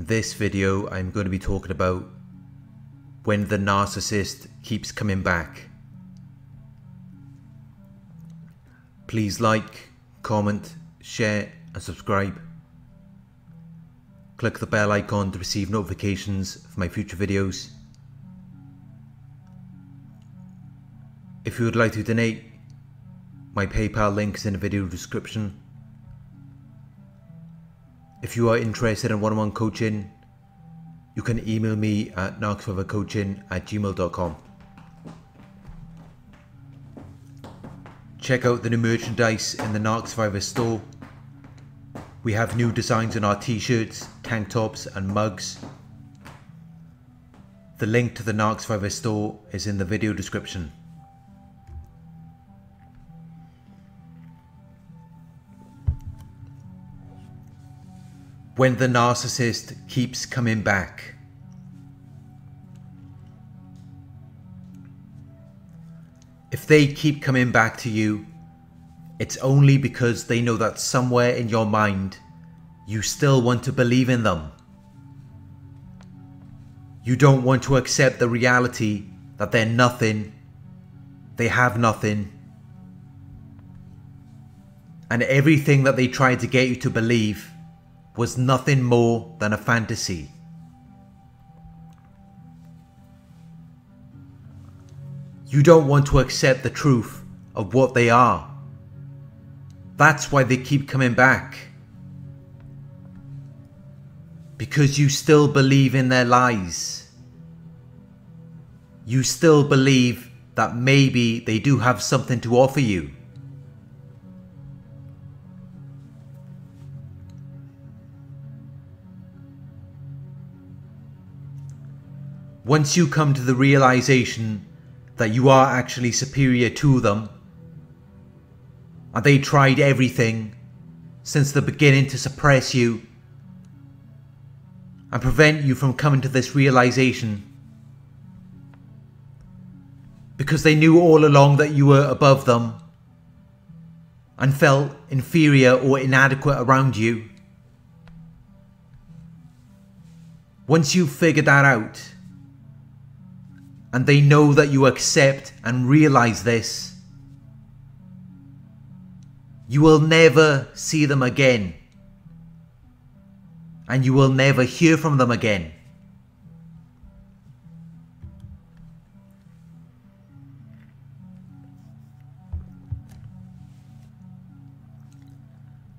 In this video, I'm going to be talking about when the narcissist keeps coming back. Please like, comment, share, and subscribe. Click the bell icon to receive notifications for my future videos. If you would like to donate, my PayPal link is in the video description. If you are interested in one-on-one coaching, you can email me at narcsurvivorcoaching at gmail.com. Check out the new merchandise in the Narc Survivor store. We have new designs on our t-shirts, tank tops and mugs. The link to the Narc Survivor store is in the video description. When the narcissist keeps coming back. If they keep coming back to you, it's only because they know that somewhere in your mind you still want to believe in them. You don't want to accept the reality that they're nothing, they have nothing, and everything that they try to get you to believe was nothing more than a fantasy. You don't want to accept the truth of what they are. That's why they keep coming back. Because you still believe in their lies. You still believe that maybe they do have something to offer you. Once you come to the realization that you are actually superior to them, and they tried everything since the beginning to suppress you and prevent you from coming to this realization, because they knew all along that you were above them and felt inferior or inadequate around you. Once you figured that out, and they know that you accept and realize this, you will never see them again. And you will never hear from them again.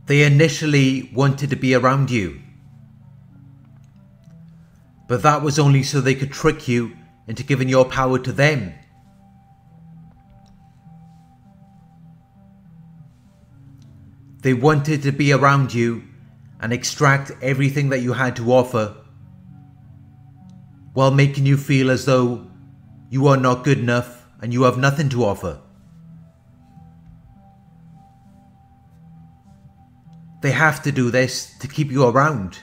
They initially wanted to be around you. But that was only so they could trick you into giving your power to them. They wanted to be around you and extract everything that you had to offer while making you feel as though you are not good enough and you have nothing to offer. They have to do this to keep you around.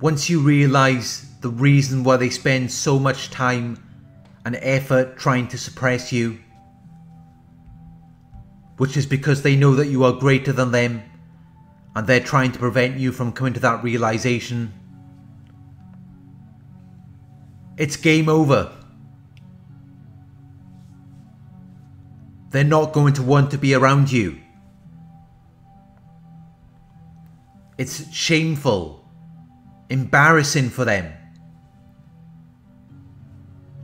Once you realize the reason why they spend so much time and effort trying to suppress you, which is because they know that you are greater than them and they're trying to prevent you from coming to that realization, it's game over. They're not going to want to be around you. It's shameful embarrassing for them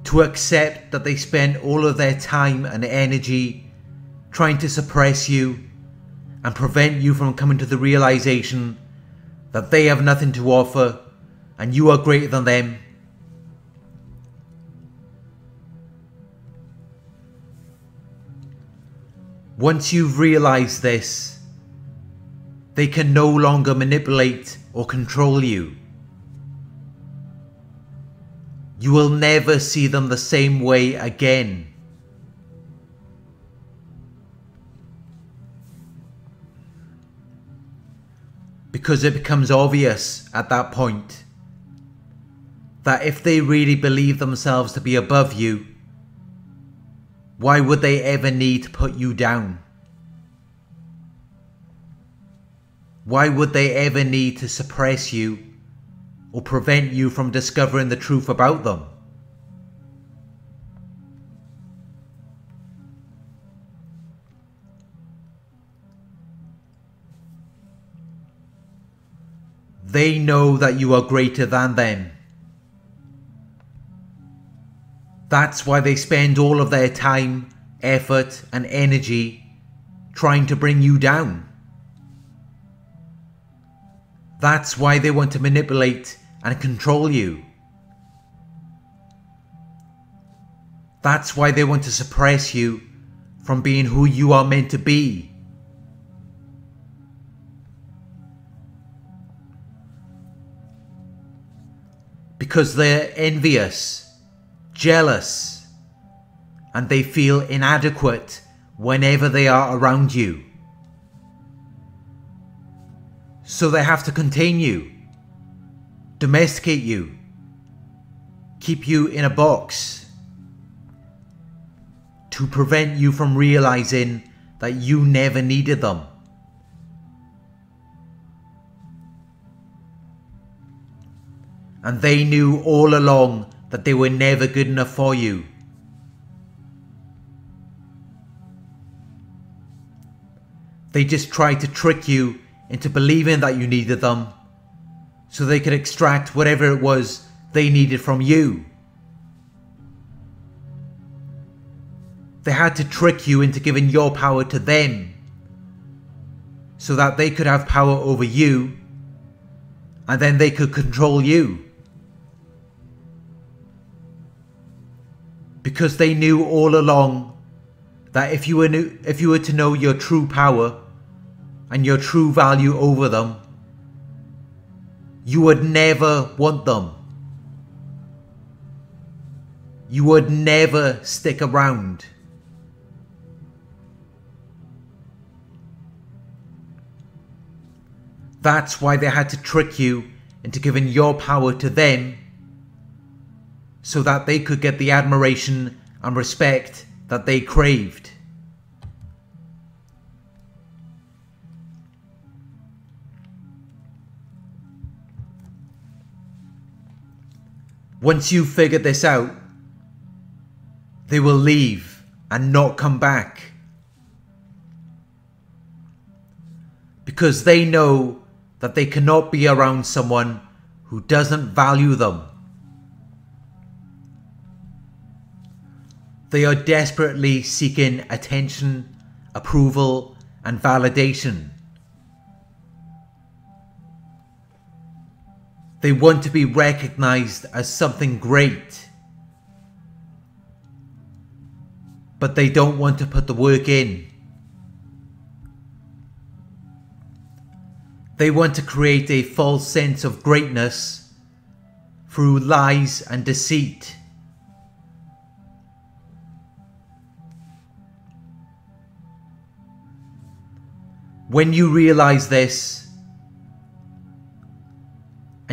to accept that they spend all of their time and energy trying to suppress you and prevent you from coming to the realization that they have nothing to offer and you are greater than them. Once you've realized this, they can no longer manipulate or control you. You will never see them the same way again. Because it becomes obvious at that point that if they really believe themselves to be above you, why would they ever need to put you down? why would they ever need to suppress you or prevent you from discovering the truth about them? They know that you are greater than them. That's why they spend all of their time, effort, and energy trying to bring you down. That's why they want to manipulate and control you. That's why they want to suppress you from being who you are meant to be. because they're envious, jealous, and they feel inadequate whenever they are around you. So they have to contain you, domesticate you, keep you in a box to prevent you from realizing that you never needed them. and they knew all along that they were never good enough for you. They just tried to trick you into believing that you needed them so they could extract whatever it was they needed from you. They had to trick you into giving your power to them so that they could have power over you and then they could control you. because they knew all along that if you were if you were to know your true power and your true value over them, you would never want them. You would never stick around. That's why they had to trick you into giving your power to them so that they could get the admiration and respect that they craved. Once you've figured this out, they will leave and not come back. Because they know that they cannot be around someone who doesn't value them. They are desperately seeking attention, approval, and validation. They want to be recognized as something great. But they don't want to put the work in. They want to create a false sense of greatness through lies and deceit. When you realize this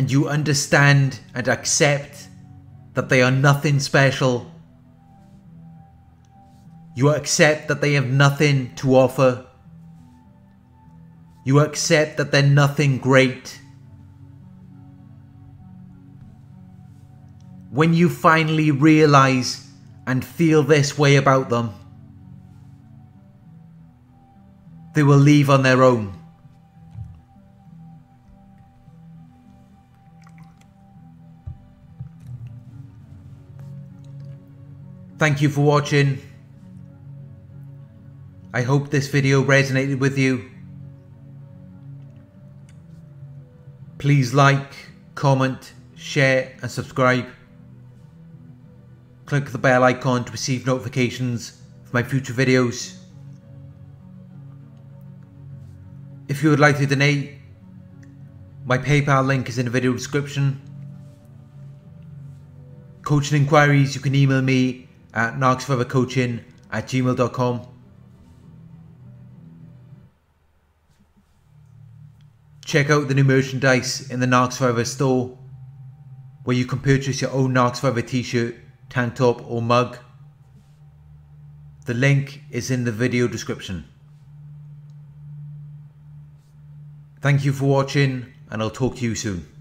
and you understand and accept that they are nothing special, you accept that they have nothing to offer, you accept that they're nothing great. When you finally realize and feel this way about them, they will leave on their own. Thank you for watching. I hope this video resonated with you. Please like, comment, share and subscribe. Click the bell icon to receive notifications for my future videos. If you would like to donate, my PayPal link is in the video description. Coaching inquiries, you can email me at narcsurvivorcoaching at gmail.com. Check out the new merchandise in the Narc Survivor store, where you can purchase your own Narc Survivor t-shirt, tank top or mug. The link is in the video description. Thank you for watching, and I'll talk to you soon.